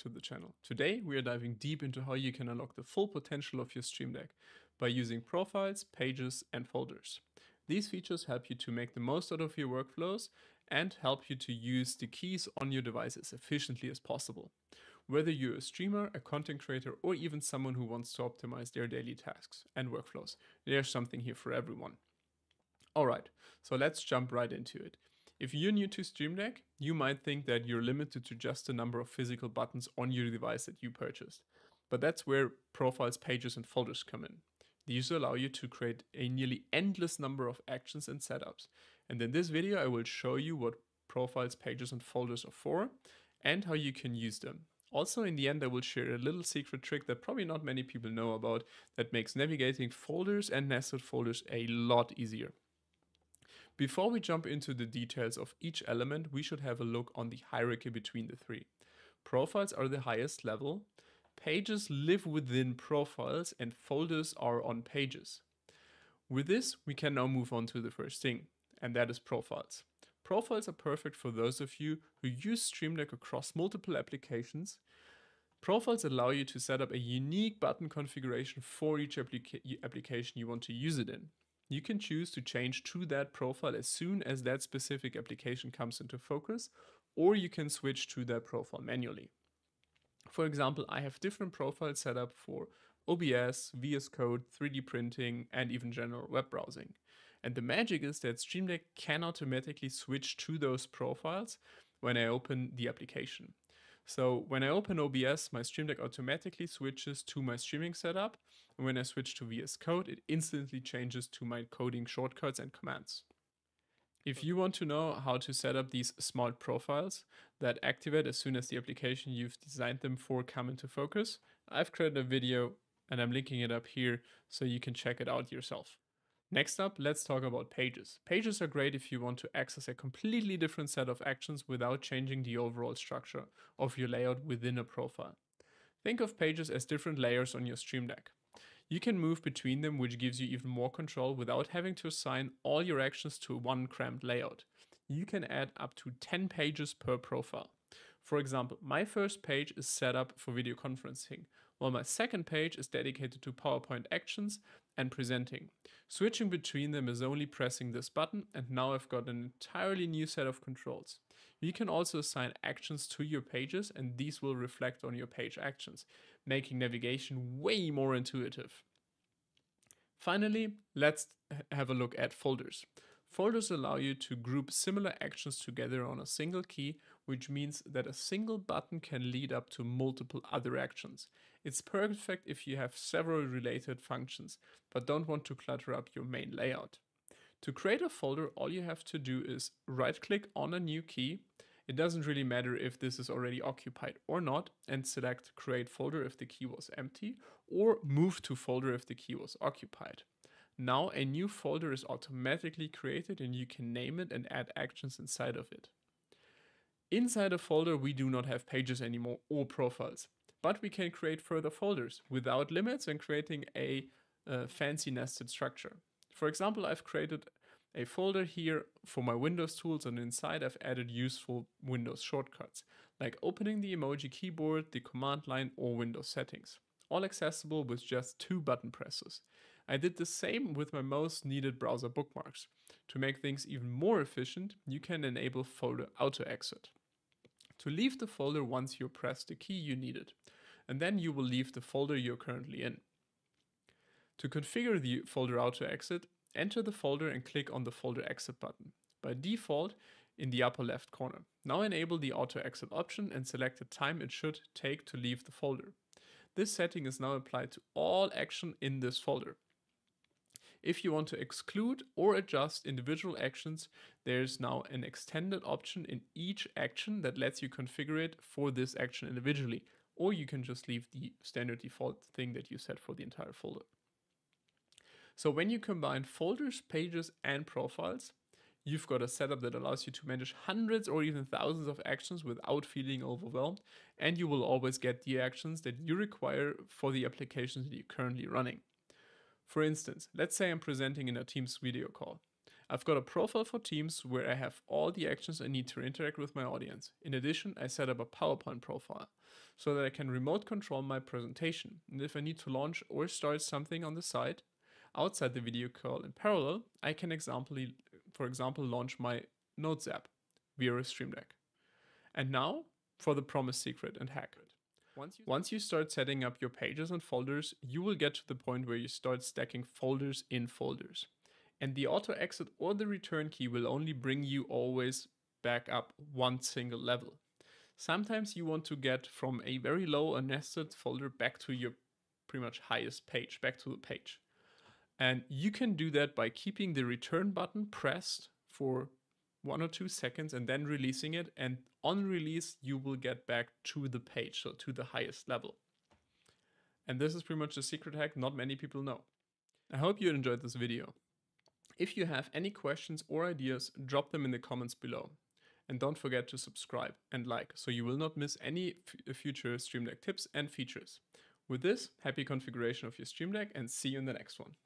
to the channel. Today we are diving deep into how you can unlock the full potential of your Stream Deck by using profiles, pages and folders. These features help you to make the most out of your workflows and help you to use the keys on your device as efficiently as possible. Whether you're a streamer, a content creator or even someone who wants to optimize their daily tasks and workflows, there's something here for everyone. Alright, so let's jump right into it. If you're new to Stream Deck, you might think that you're limited to just the number of physical buttons on your device that you purchased. But that's where profiles, pages, and folders come in. These allow you to create a nearly endless number of actions and setups. And in this video, I will show you what profiles, pages, and folders are for and how you can use them. Also, in the end, I will share a little secret trick that probably not many people know about that makes navigating folders and nested folders a lot easier. Before we jump into the details of each element, we should have a look on the hierarchy between the three. Profiles are the highest level, pages live within profiles, and folders are on pages. With this, we can now move on to the first thing, and that is profiles. Profiles are perfect for those of you who use Stream Deck across multiple applications. Profiles allow you to set up a unique button configuration for each applica application you want to use it in. You can choose to change to that profile as soon as that specific application comes into focus, or you can switch to that profile manually. For example, I have different profiles set up for OBS, VS Code, 3D printing, and even general web browsing. And the magic is that Stream Deck can automatically switch to those profiles when I open the application. So when I open OBS, my Stream Deck automatically switches to my streaming setup. And when I switch to VS Code, it instantly changes to my coding shortcuts and commands. If you want to know how to set up these smart profiles that activate as soon as the application you've designed them for come into focus, I've created a video and I'm linking it up here so you can check it out yourself. Next up, let's talk about pages. Pages are great if you want to access a completely different set of actions without changing the overall structure of your layout within a profile. Think of pages as different layers on your Stream Deck. You can move between them, which gives you even more control without having to assign all your actions to one cramped layout. You can add up to 10 pages per profile. For example, my first page is set up for video conferencing, while my second page is dedicated to PowerPoint actions and presenting. Switching between them is only pressing this button and now I've got an entirely new set of controls. You can also assign actions to your pages and these will reflect on your page actions, making navigation way more intuitive. Finally, let's have a look at folders. Folders allow you to group similar actions together on a single key, which means that a single button can lead up to multiple other actions. It's perfect if you have several related functions, but don't want to clutter up your main layout. To create a folder, all you have to do is right click on a new key. It doesn't really matter if this is already occupied or not and select create folder if the key was empty or move to folder if the key was occupied. Now a new folder is automatically created and you can name it and add actions inside of it. Inside a folder we do not have pages anymore or profiles, but we can create further folders without limits and creating a uh, fancy nested structure. For example, I've created a folder here for my Windows tools and inside I've added useful Windows shortcuts, like opening the emoji keyboard, the command line or Windows settings, all accessible with just two button presses. I did the same with my most needed browser bookmarks. To make things even more efficient, you can enable folder auto exit. To leave the folder once you press the key you needed, and then you will leave the folder you're currently in. To configure the folder auto exit, enter the folder and click on the folder exit button. By default, in the upper left corner. Now enable the auto exit option and select the time it should take to leave the folder. This setting is now applied to all action in this folder. If you want to exclude or adjust individual actions, there's now an extended option in each action that lets you configure it for this action individually, or you can just leave the standard default thing that you set for the entire folder. So when you combine folders, pages, and profiles, you've got a setup that allows you to manage hundreds or even thousands of actions without feeling overwhelmed, and you will always get the actions that you require for the applications that you're currently running. For instance, let's say I'm presenting in a Teams video call. I've got a profile for Teams where I have all the actions I need to interact with my audience. In addition, I set up a PowerPoint profile so that I can remote control my presentation. And if I need to launch or start something on the side outside the video call in parallel, I can example, for example, launch my Notes app via a Stream Deck. And now for the promised secret and hack. Once you, start setting up your pages and folders, you will get to the point where you start stacking folders in folders. And the auto exit or the return key will only bring you always back up one single level. Sometimes you want to get from a very low or nested folder back to your pretty much highest page, back to the page. And you can do that by keeping the return button pressed for one or two seconds and then releasing it. And on release, you will get back to the page, so to the highest level. And this is pretty much a secret hack not many people know. I hope you enjoyed this video. If you have any questions or ideas, drop them in the comments below. And don't forget to subscribe and like so you will not miss any future Stream Deck tips and features. With this, happy configuration of your Stream Deck and see you in the next one.